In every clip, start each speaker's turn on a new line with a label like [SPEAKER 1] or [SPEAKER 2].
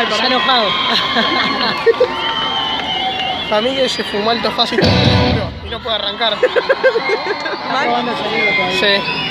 [SPEAKER 1] Ay, para enojado.
[SPEAKER 2] para mí se fumó alto fácil y no puede arrancar. Sí.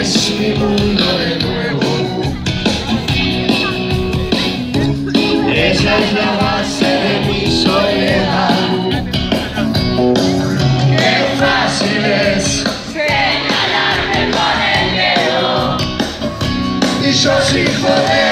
[SPEAKER 3] es mi mundo de nuevo. Esa es la base de mi soledad. Qué fácil es señalarme con el dedo. Y yo sin poder.